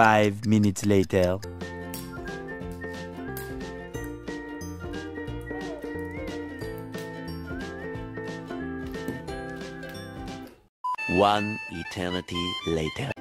five minutes later. One eternity later.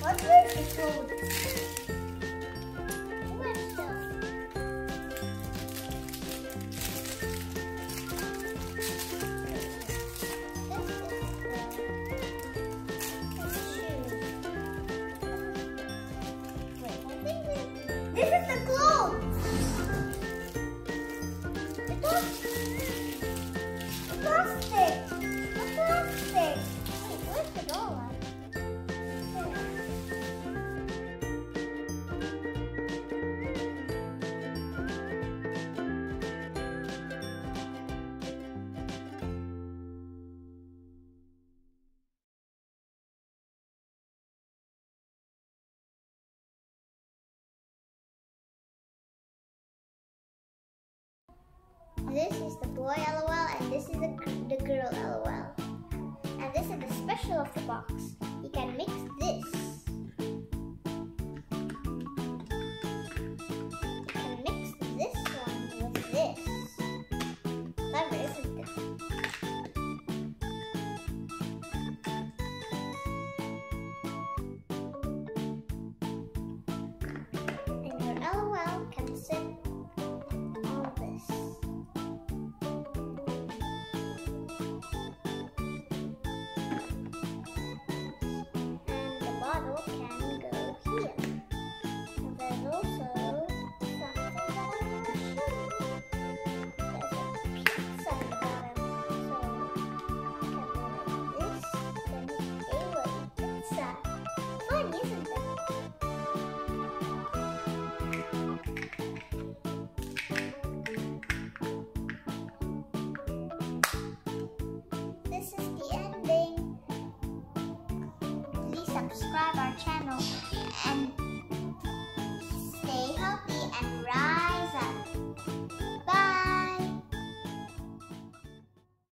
What's this called? this is the boy LOL and this is the, the girl LOL. And this is the special of the box. You can mix this. subscribe